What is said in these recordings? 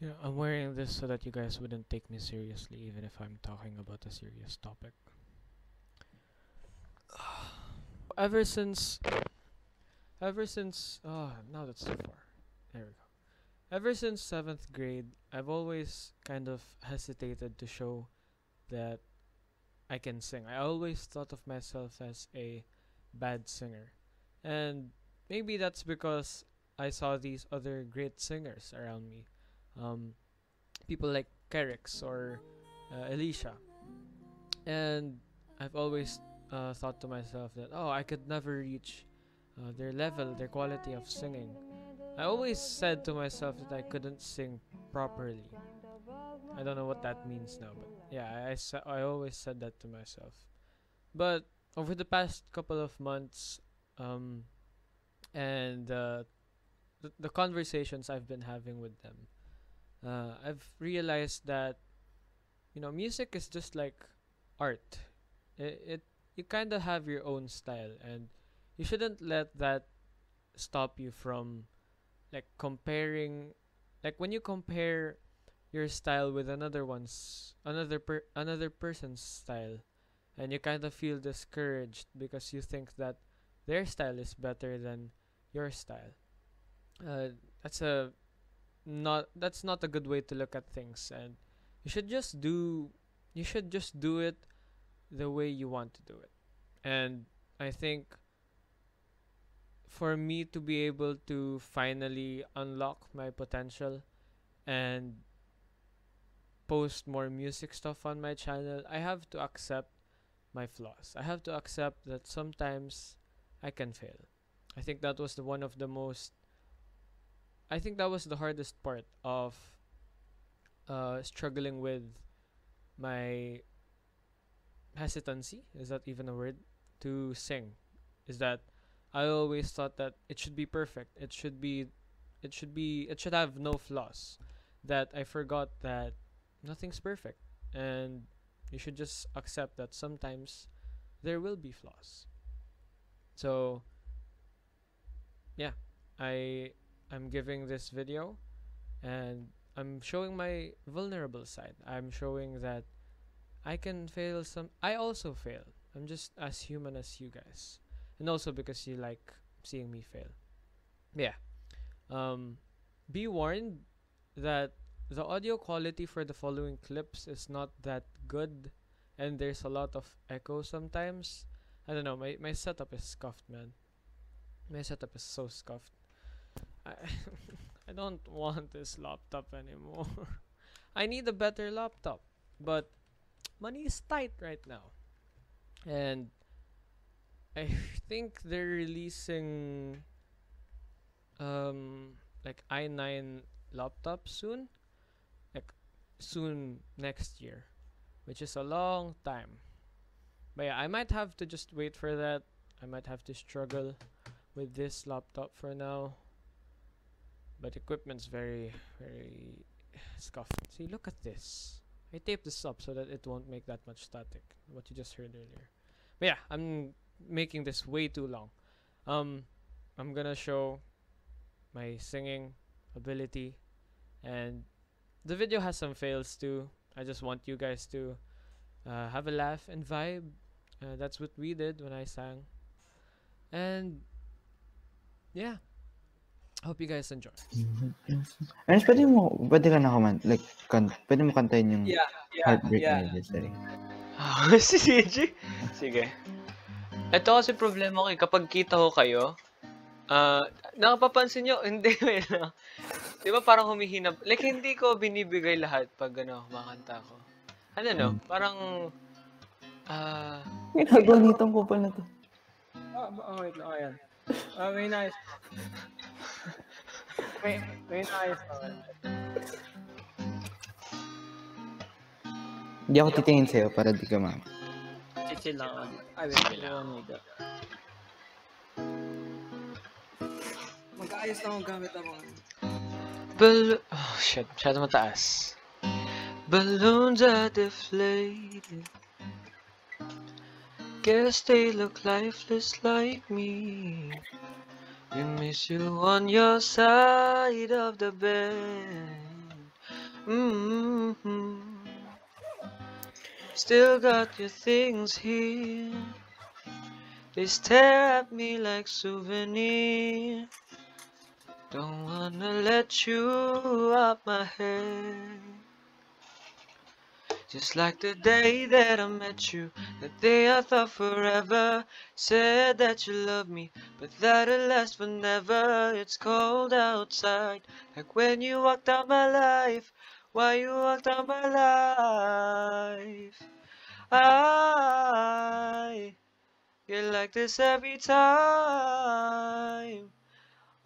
Yeah, I'm wearing this so that you guys wouldn't take me seriously even if I'm talking about a serious topic. Ever since ever since oh now that's too far. There we go. Ever since seventh grade, I've always kind of hesitated to show that I can sing. I always thought of myself as a bad singer. And maybe that's because I saw these other great singers around me. Um, people like Kerix or uh, Alicia. And I've always uh, thought to myself that, oh, I could never reach uh, their level, their quality of singing. I always said to myself that I couldn't sing properly. I don't know what that means now, but yeah, I, I, I always said that to myself. But over the past couple of months, um, and uh, the, the conversations I've been having with them, uh, I've realized that you know music is just like art. It, it you kind of have your own style, and you shouldn't let that stop you from like comparing like when you compare your style with another one's another per another person's style and you kind of feel discouraged because you think that their style is better than your style uh, that's a not that's not a good way to look at things and you should just do you should just do it the way you want to do it and i think for me to be able to finally unlock my potential and post more music stuff on my channel, I have to accept my flaws. I have to accept that sometimes I can fail. I think that was the one of the most I think that was the hardest part of uh, struggling with my hesitancy. Is that even a word? To sing. Is that I always thought that it should be perfect. It should be it should be it should have no flaws. That I forgot that nothing's perfect and you should just accept that sometimes there will be flaws. So yeah, I I'm giving this video and I'm showing my vulnerable side. I'm showing that I can fail some I also fail. I'm just as human as you guys and also because you like seeing me fail. Yeah. Um, be warned that the audio quality for the following clips is not that good, and there's a lot of echo sometimes. I don't know. My my setup is scuffed, man. My setup is so scuffed. I I don't want this laptop anymore. I need a better laptop, but money is tight right now, and I think they're releasing um like i9 laptop soon. Like soon next year, which is a long time. But yeah, I might have to just wait for that. I might have to struggle with this laptop for now. But equipment's very very scuffed. See, look at this. I taped this up so that it won't make that much static. What you just heard earlier. But yeah, I'm making this way too long. Um, I'm gonna show my singing ability, and the video has some fails too. I just want you guys to uh, have a laugh and vibe. Uh, that's what we did when I sang, and yeah. Hope you guys enjoy. Ernest, pwede mo, pwede ka na comment, like, kan, pwede mo kantayin yung Yeah, yeah, Heartbreak yeah. Anniversary. si CJ? Sige. Ito kasi problema ko eh, kapag kita ko kayo, ah, nakapapansin nyo, hindi, wait lang. Di ba parang humihinap, like hindi ko binibigay lahat pag ano, kumakanta ko. Ano no, parang, ah, Ginagawa nitong kupal na to. Oh, oh wait lang. Oh, yan. Ah, may nice. May, may nice. Okay. Hindi ako titingin sa'yo para di ka ma... Chill lang. ako. Ay, wait. Wait lang. Mag-aayos lang akong gamit ako. bal- oh shit, masyado mataas. Balloons are deflated. Guess they look lifeless like me. You miss you on your side of the bed. Mm-hmm. Still got your things here. They stare at me like souvenir. Don't wanna let you out my head. Just like the day that I met you, the day I thought forever. Said that you love me, but that it lasts forever. It's cold outside, like when you walked out my life. Why you walked out my life? I get like this every time.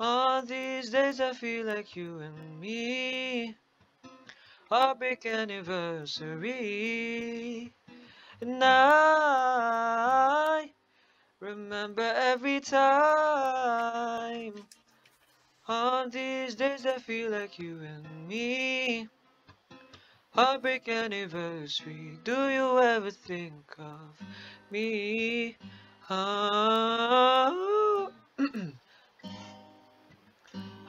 On these days, I feel like you and me. Heartbreak anniversary. And I remember every time. On these days, I feel like you and me. Heartbreak anniversary. Do you ever think of me? Oh.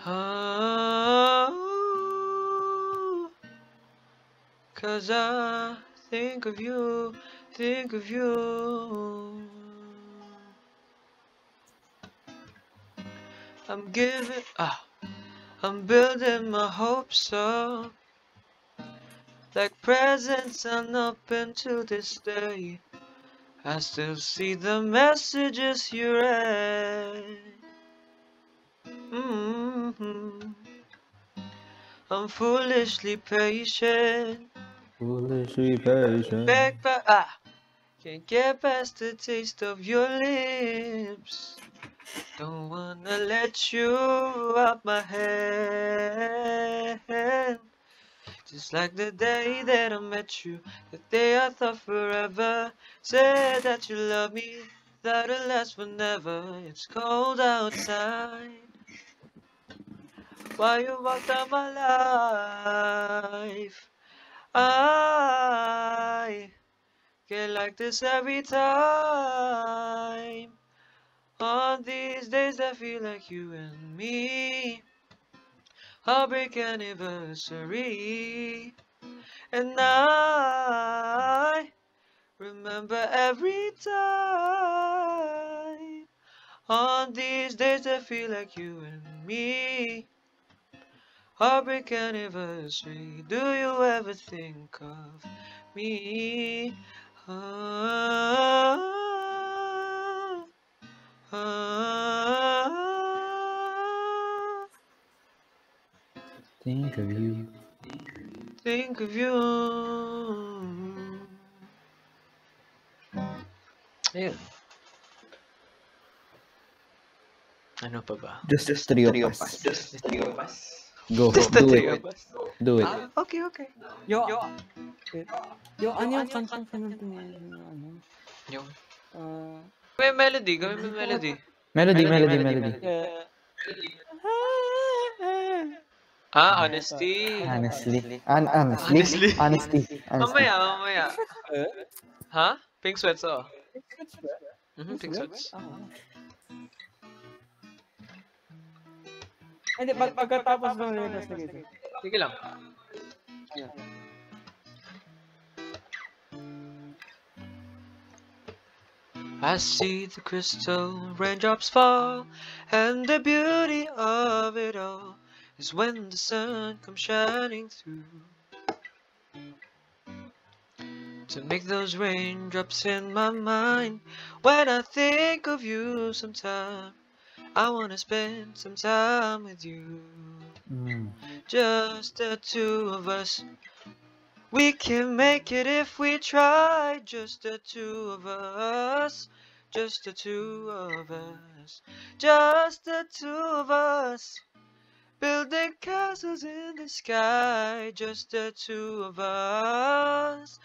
oh. Cause I think of you, think of you. I'm giving, ah, I'm building my hopes up. Like presents unopened to this day. I still see the messages you read. hmm I'm foolishly patient. Foolishly patient. Back by ah, can't get past the taste of your lips. Don't wanna let you out my hand. Just like the day that I met you, the day I thought forever. Said that you love me, that it lasts forever. It's cold outside. Why you walked out my life? I get like this every time. On these days, I feel like you and me. Heartbreak anniversary. And I remember every time. On these days, I feel like you and me. Heartbreak anniversary. Do you ever think of me? Ah, ah, Think of you. think of you. Ayun. Ano pa ba? Just, just three of us. Just three of us. Go. Just the do it. of us. Do it. Ah, okay, okay. Yo, yo, yo, ano yung niya? Ano? Yung, Ah, may melody, gawin mo melody. Melody, Melody, melody, Ah, honesty. Honestly. An honestly. Honestly. Mamaya, mamaya. Eh? Ha? Pink sweats, oh. Mhm, pink sweats. Hindi, pag pagkatapos ng nila, sige, sige. Sige lang. I see the crystal raindrops fall, and the beauty of it all is when the sun comes shining through. To make those raindrops in my mind, when I think of you sometime, I wanna spend some time with you. Mm. Just the two of us. We can make it if we try. Just the two of us. Just the two of us. Just the two of us. Building castles in the sky. Just the two of us.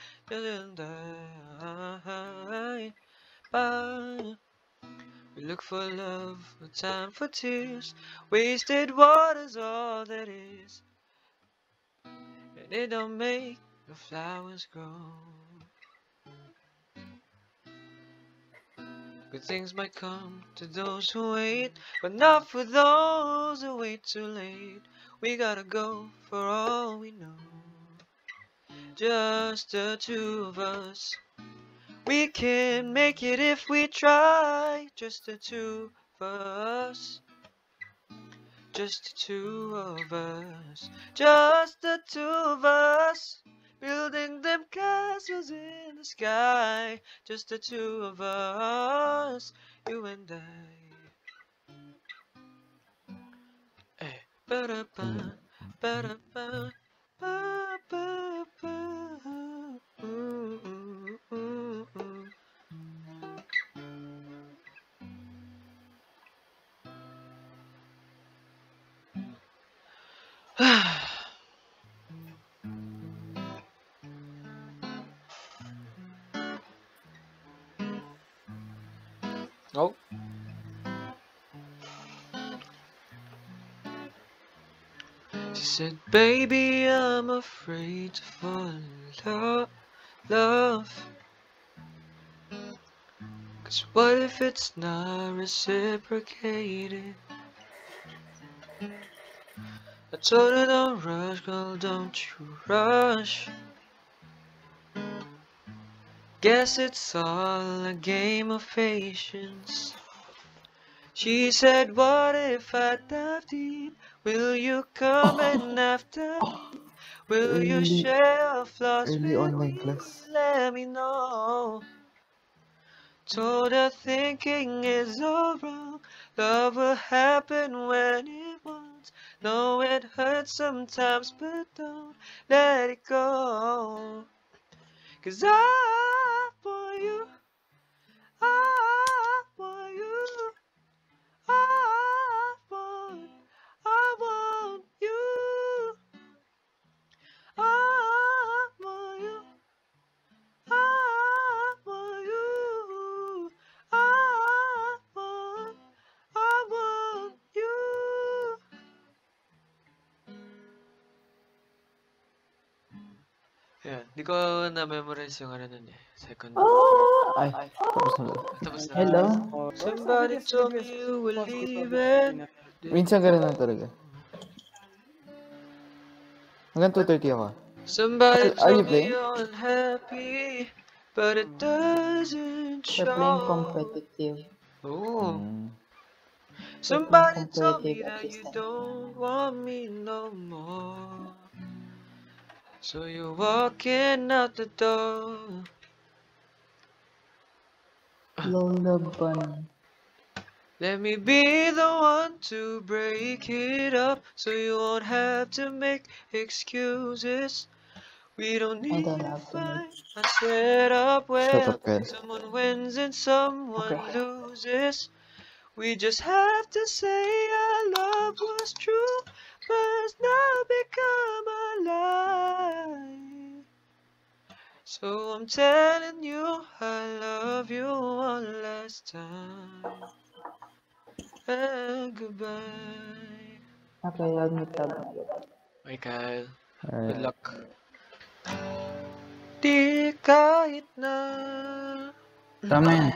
Bye. We look for love, no time for tears. Wasted water's all that is. And it don't make the flowers grow. Good things might come to those who wait, but not for those who wait too late. We gotta go for all we know. just the two of us. We can make it if we try, just the two of us. Just the two of us, just the two of us, building them castles in the sky. Just the two of us, you and I. Hey, ba-da-ba, ba-da-ba, ba-ba-ba, said, Baby, I'm afraid to fall in love. love. Cause what if it's not reciprocated? I told her, Don't rush, girl, don't you rush. Guess it's all a game of patience. She said, What if I dive deep? Will you come oh. in after? Oh. Will you Early- share flaws early with online me? class. Let me know. Told her thinking is all wrong. Love will happen when it wants. No, it hurts sometimes, but don't let it go. Cause I want you. I Di ko na-memorize yung ano nun eh. Second. Ay, tapos na? Tapos na. Hello? Somebody told me you were leaving. Minsan ganun lang talaga. Hanggang 2.30 ako. Somebody Are- are you told me playing? you're unhappy, but it doesn't We're playing show. competitive. Oh. Mm. Somebody told me that you don't want me no more. So you're walking out the door. Let me be the one to break it up so you won't have to make excuses. We don't I need don't to fight a set up up, someone wins and someone Okay. loses. We just have to say our love was true, but now become a. So I'm telling you I love you one last time. And goodbye. Okay, I'll meet tab na ulit. Bye, Kyle. Good luck. Di kahit na Tama yan.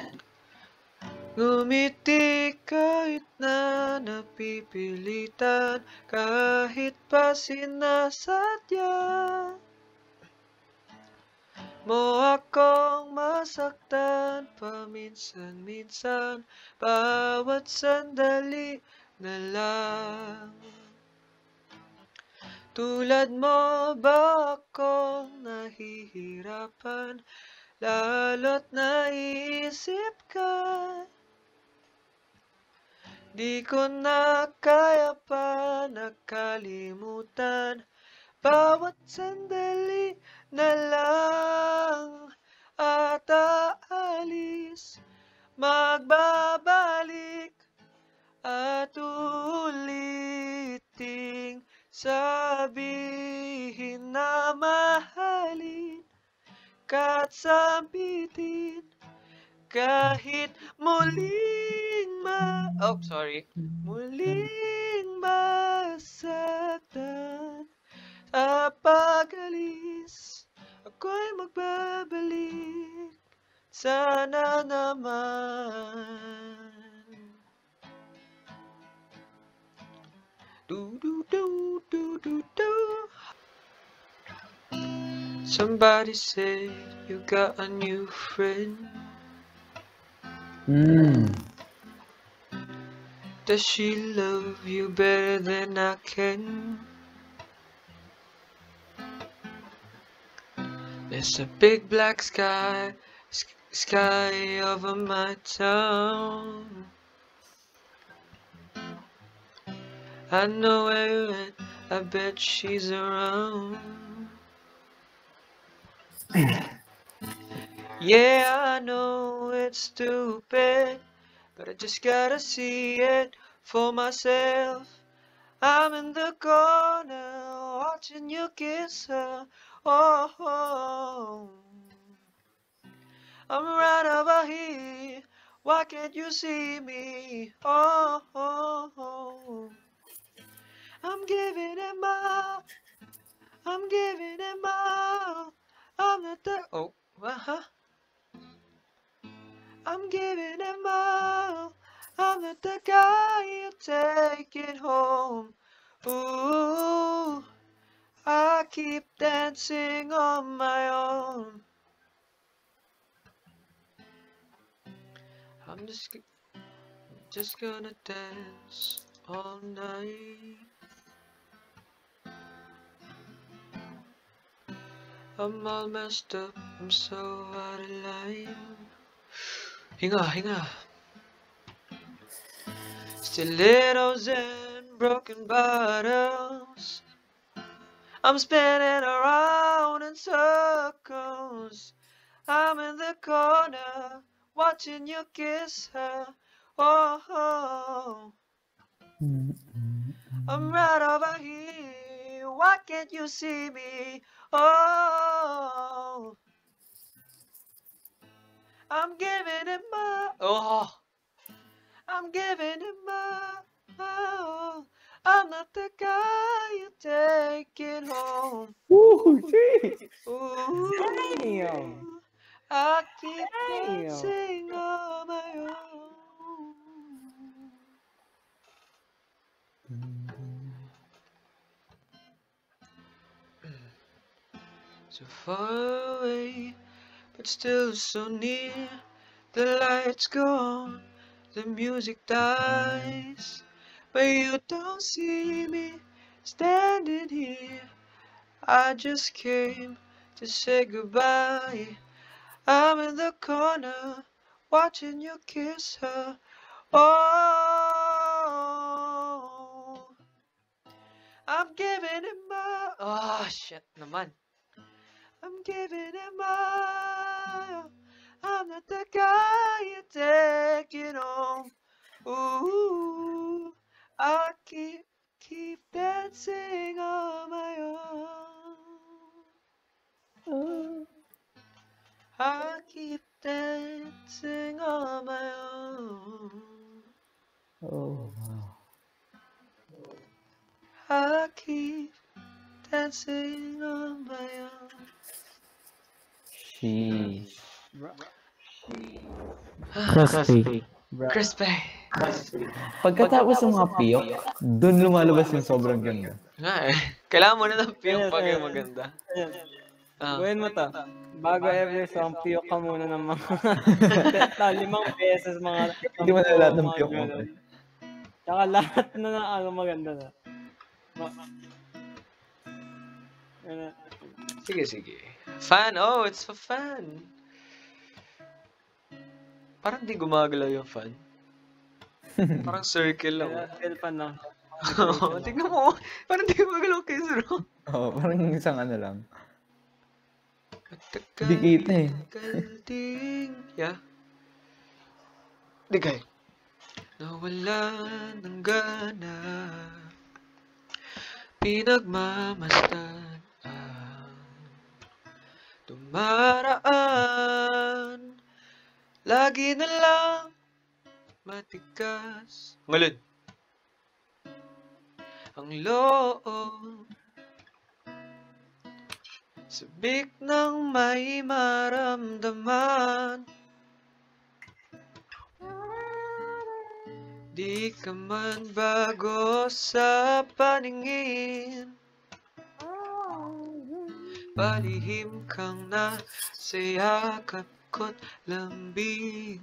Ngumiti kahit na napipilitan Kahit pa sinasadya. Mo akong masaktan Paminsan-minsan Bawat sandali na lang. Tulad mo ba akong nahihirapan Lalo't naiisip ka Di ko na kaya pa nakalimutan. Bawat sandali na lang At aalis Magbabalik At uliting Sabihin na mahalin Ka't sambitin kahit muling ma... Oh, sorry. Muling masaktan Sa pag-alis Ako'y magbabalik. Sana naman. Do do du du du du Somebody said you got a new friend. Hmm. Does she love you better than I can? There's a big black sky, sk- sky over my town. I know where went, I bet she's around. yeah, I know it's stupid. But I just gotta see it for myself. I'm in the corner watching you kiss her. Oh, I'm right over here. Why can't you see me? Oh, I'm giving it my. I'm giving it my. I'm not the. Oh, uh-huh. I'm giving it my. I'm the guy you take it home. Ooh, I keep dancing on my own. I'm just, just gonna dance all night. I'm all messed up, I'm so out of line. Hinga, hinga. Stilettos and broken bottles. I'm spinning around in circles. I'm in the corner watching you kiss her. Oh, I'm right over here. Why can't you see me? Oh, I'm giving it my. Oh. I'm giving it my all. I'm not the guy you take it home. Ooh, Damn. I keep Damn. dancing on my own. So far away, but still so near. The lights go on, the music dies, but you don't see me standing here. I just came to say goodbye. I'm in the corner watching you kiss her. Oh, I'm giving it my. Oh shit, naman. I'm giving it my. I'm not the guy you take it home. Ooh, I keep keep dancing on my own. I keep dancing on my own. Oh, wow. I keep dancing on my own. Sheesh. Crispy. Crispy. Pagkatapos ng mga piyok, doon lumalabas yung sobrang ganda. Nga eh. Kailangan mo na ng Ayan, pag yung maganda. Ayan. Ah. Gawin mo to. Bago every song, piyok ka muna ng mga limang beses mga Hindi mo na lahat ng piyok mo. Tsaka lahat na na ano maganda na. Sige, sige. Fan. Oh, it's for fan. Parang di gumagalaw yung fan. Parang circle lang. still pan lang. oh. Tingnan mo. Parang di gumagalaw kay Zero. Oo, parang isang ano lang. Matagal, Di kita eh. ding... Yeah. Di kay. Nawala ng gana Pinagmamastan ang Dumaraan Lagi na lang. Matigas. Ngalid Ang loob. Sabik ng may maramdaman. Di ka man bago sa paningin. Palihim kang nasa yakap ko't lambing.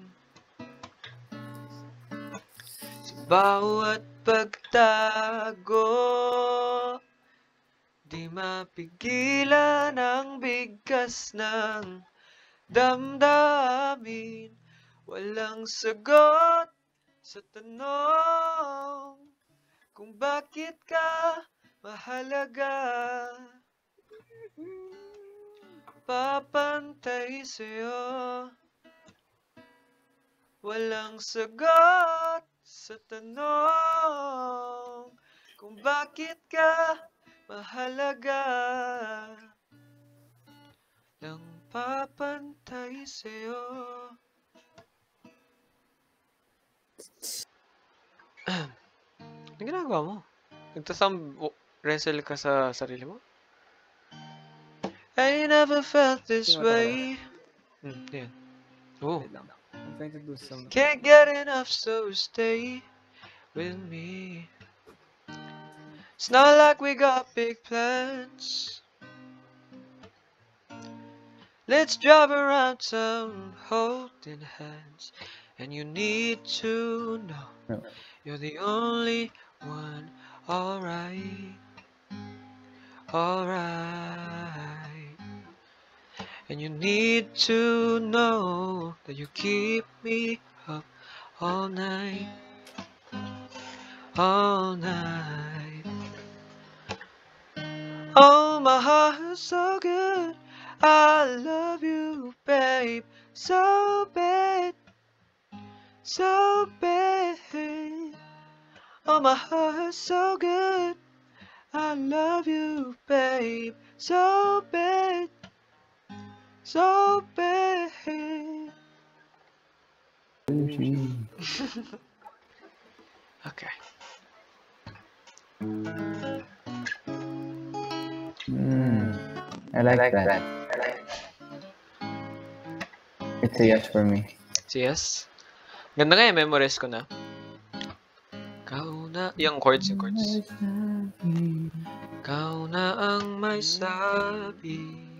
Sa bawat pagtago Di mapigilan ang bigkas ng damdamin. Walang sagot sa tanong Kung bakit ka mahalaga Papantay sa'yo Walang sagot sa tanong Kung bakit ka mahalaga Lang papantay sa'yo Ano ginagawa mo? Nagtasam wrestle ka sa sarili mo? I never felt this way. Hmm, yan. Oh. Wait lang. I'm trying to do some... Can't get enough, so stay with me. It's not like we got big plans. Let's drive around town holding hands. And you need to know No. you're the only one. Alright. Alright. And you need to know that you keep me up all night. All night. Oh, my heart is so good. I love you, babe. So bad. So bad. Oh, my heart is so good. I love you, babe. So bad. So bad. Okay. Mm, I like that. It's a yes for me. So yes. Ganda nga yung memorize ko na. Kau na, yung chords, yung chords. Kau na ang may sabi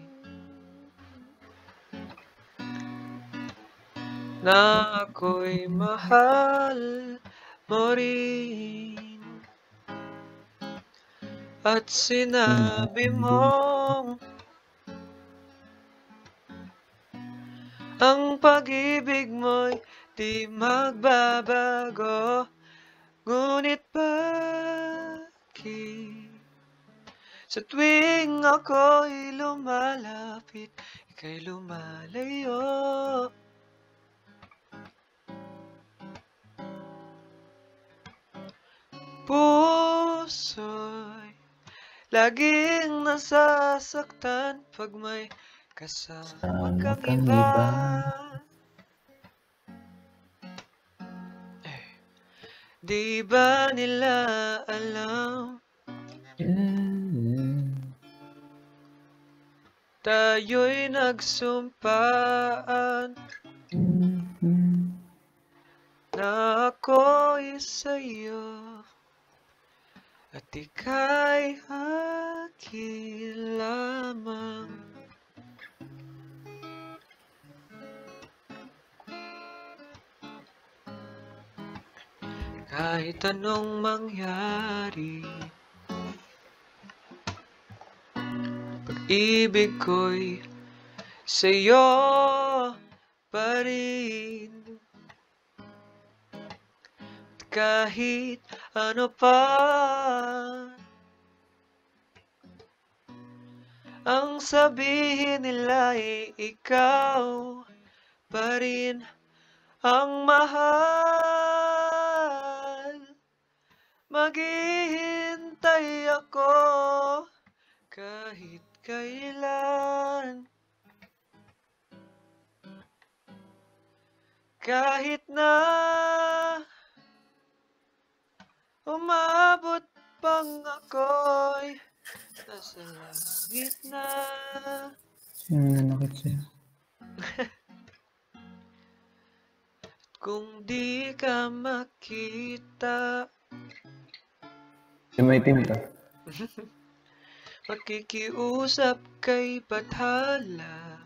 Na ako'y mahal mo rin. At sinabi mong Ang pag-ibig mo'y di magbabago. Ngunit bakit? Sa tuwing ako'y lumalapit Ika'y lumalayo Puso'y Laging nasasaktan Pag may kasama Kasama kang iba. Eh, Di ba nila alam Mm. Tayo'y nagsumpaan Mm. Na ako'y sa'yo At ika'y akin lamang. Kahit anong mangyari Pag-ibig ko'y sa'yo pa rin Kahit ano pa. Ang sabihin nila ay ikaw pa rin ang mahal. Maghihintay ako kahit kailan. Kahit na umabot pang ako'y nasa langit na Sino nanakit sa'yo? Kung di ka makita Si may team ka. Makikiusap kay Bathala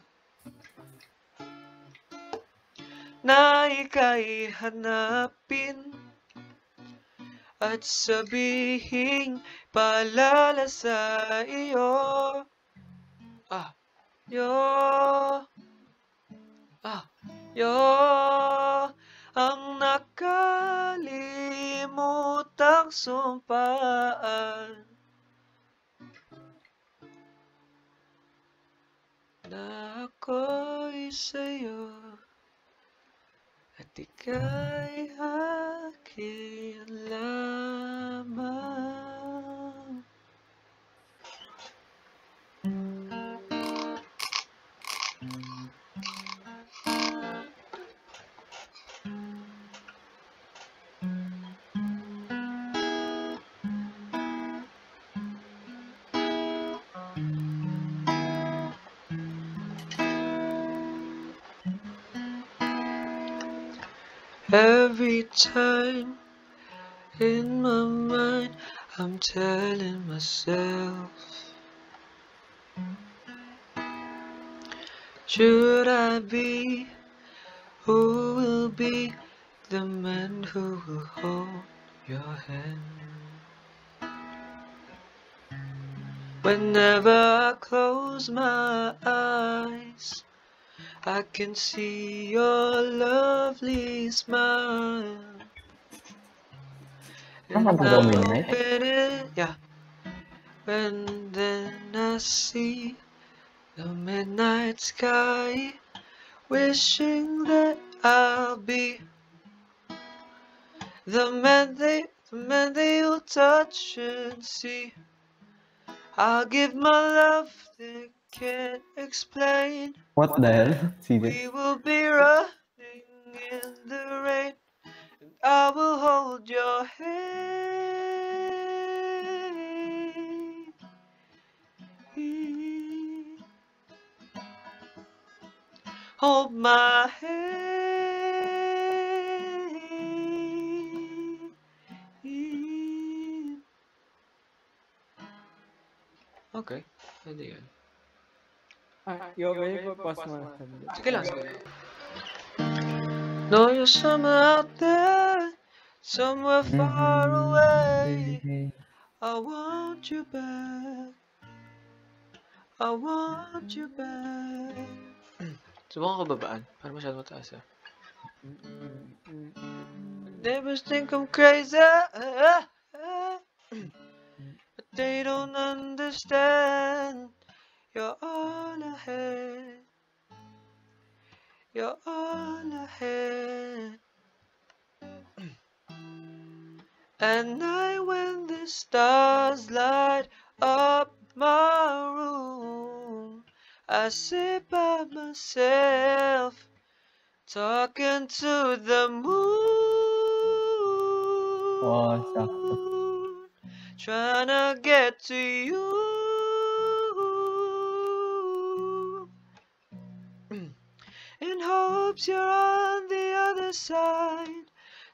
Na ika'y hanapin At sabihing paalala sa iyo. Ah, yo. Ah, yo. Ang nakalimutang sumpaan Na ako'y sa'yo At ika'y akin lamang Every time in my mind, I'm telling myself, should I be, who will be the man who will hold your hand? Whenever I close my eyes, I can see your lovely smile. And I Midnight? open it, yeah. And then I see the midnight sky, wishing that I'll be the man they, the man that you'll touch and see. I'll give my love that can't explain. What the hell? Serious? We will be running in the rain, and I will hold your hand. Hold my hand. Okay, pwede yun. Ah, yo, may pause mo. Sige lang, sige lang. Know you're somewhere out there, somewhere far away. I want you back. I want you back. Subukan ko babaan. Para masyado mataas ah. Eh. Neighbors think I'm crazy. But they don't understand. You're all ahead. You're all ahead. At night when the stars light up my room, I sit by myself, talking to the moon. Sakto. Trying to get to you. Hopes you're on the other side,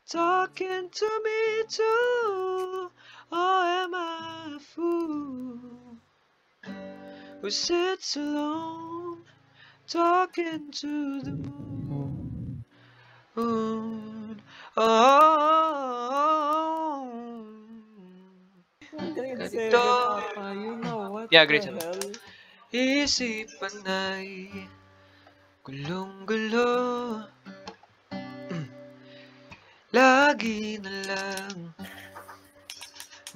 talking to me too. Or am I a fool who sits alone, talking to the moon? Moon. Oh. Grade Ganito. 7 pa, you know what Yeah, grade the seven. Gulong-gulo. Lagi na lang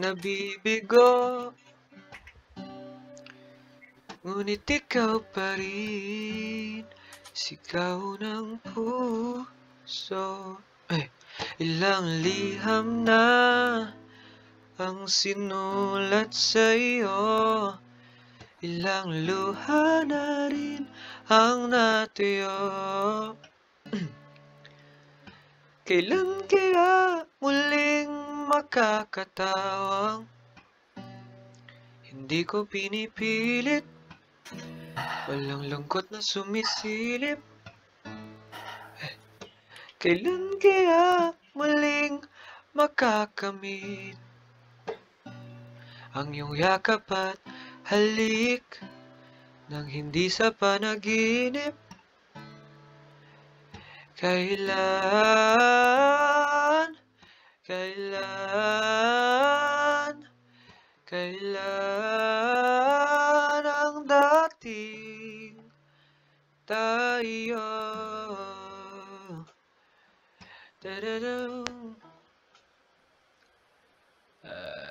nabibigo. Ngunit ikaw pa rin Sigaw ng puso. Ay, ilang liham na Ang sinulat sa'yo. Ilang luha na rin ang natuyo Kailan kaya muling makakatawang? Hindi ko pinipilit. Walang lungkot na sumisilip. Kailan kaya muling makakamit? Ang iyong yakap at Halik nang hindi sa panaginip Kailan Kailan Kailan ang dating tayo Da-da-dum. Ah,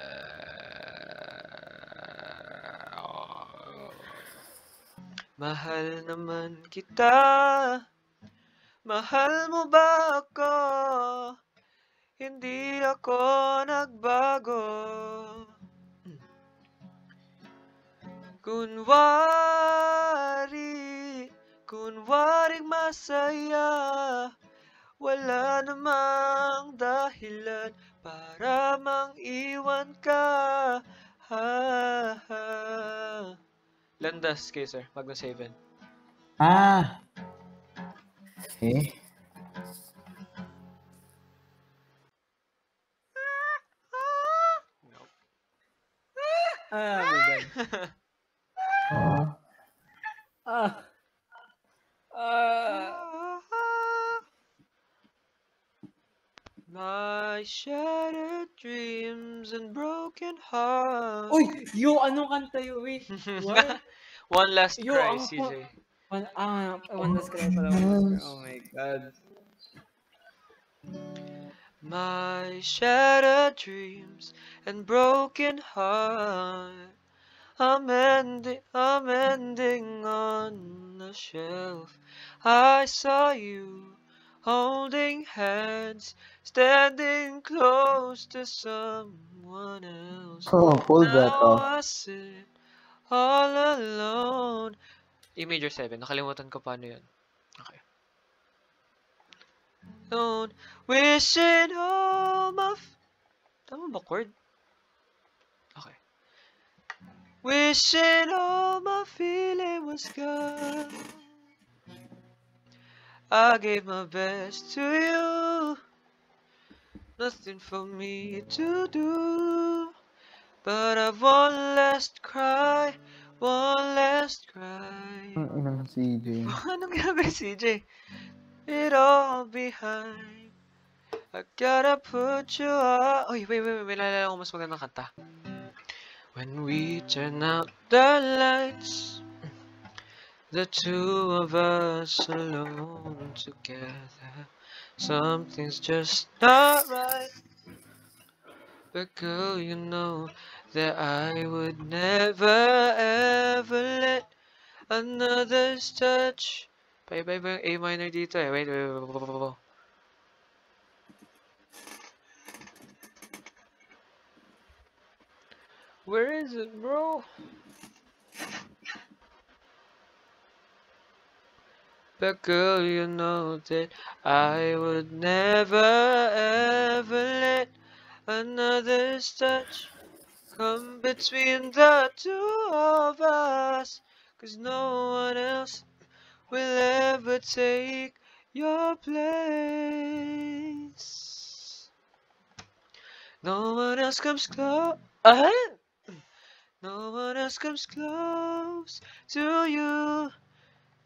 Mahal naman kita Mahal mo ba ako? Hindi ako nagbago Kunwari Kunwaring masaya Wala namang dahilan Para mang iwan ka ha, ha. Landas, Kaiser. Magna 7. Ah! Okay. Ah, my God. Oh. Ah. Ah. My shattered dreams and broken heart. Uy! Yo, anong kanta yun? Wait. What? One last Yo, cry, ang CJ. One, ah, one last cry pala. one last cry. Oh my God. My shattered dreams and broken heart. I'm ending, I'm ending on the shelf. I saw you holding hands, standing close to someone else. Oh, pull that Now off. All alone. E major 7. Nakalimutan ko paano yun. Okay. Alone, wishing home of... Tama ba chord? Okay. Wishing all my feeling was gone. I gave my best to you. Nothing for me to do. But I've one last cry, one last cry. Inang CJ. Ginagawa ni CJ? It all behind. I gotta put you out. Oy, oh, wait, wait, wait. May naalala ko mas magandang kanta. When we turn out the lights, the two of us alone together, something's just not right. But girl, you know that I would never ever let another's touch. Paiba-iba yung A minor dito eh. Wait, wait, wait, wait, wait. Where is it, bro? But girl, you know that I would never ever let another's touch come between the two of us. Cause no one else will ever take your place. No one else comes close. Uh No one else comes close to you.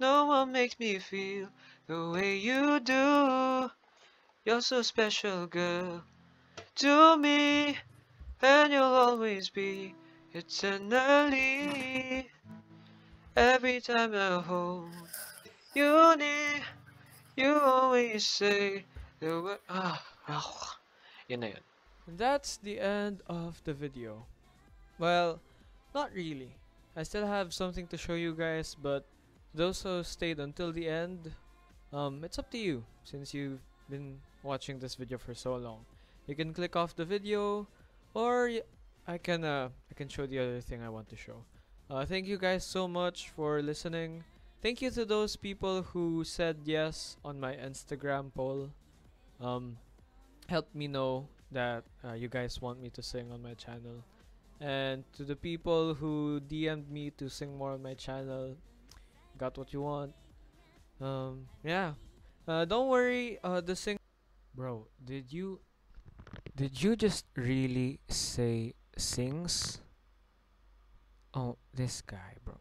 No one makes me feel the way you do. You're so special, girl, to me, and you'll always be eternally. Every time I hold you near, you always say the word. Ah, ah, yun. That's the end of the video. Well, not really. I still have something to show you guys, but those who stayed until the end, um, it's up to you since you've been watching this video for so long. You can click off the video, or I can uh, I can show the other thing I want to show. Uh, thank you guys so much for listening. Thank you to those people who said yes on my Instagram poll. Um, helped me know that uh, you guys want me to sing on my channel. And to the people who DM'd me to sing more on my channel, got what you want. Um, yeah. Uh, don't worry. Uh, the sing. Bro, did you? Did you just really say sings? Oh, this guy, bro.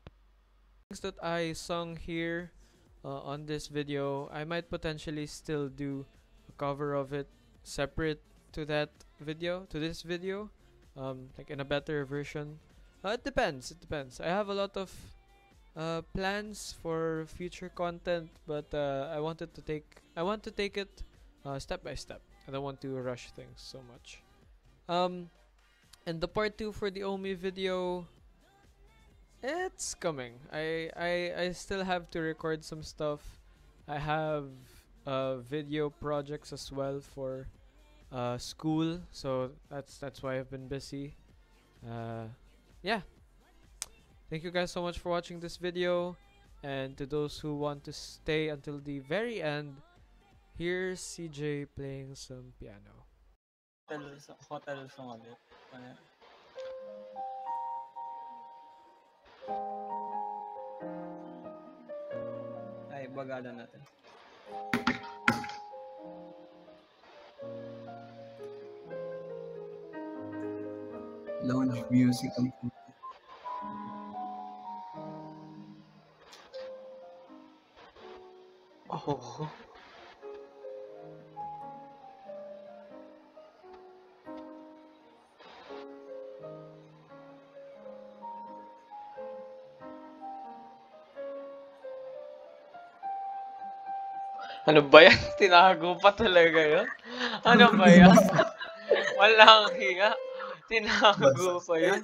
Things that I sung here uh, on this video, I might potentially still do a cover of it separate to that video, to this video, um, like in a better version. Uh, it depends. It depends. I have a lot of uh, plans for future content, but uh, I wanted to take I want to take it uh, step by step. I don't want to rush things so much. Um, and the part two for the Omi video, it's coming. I I I still have to record some stuff. I have uh video projects as well for uh school, so that's that's why I've been busy. Uh, yeah. Thank you guys so much for watching this video. And to those who want to stay until the very end, here's CJ playing some piano. Hotel, hotel song ulit. Ano? Ay, bagalan natin. Loan of music Oh. Ano ba yan? Tinago pa talaga yun? Ano ba yan? Walang hiya. Tinago pa yun.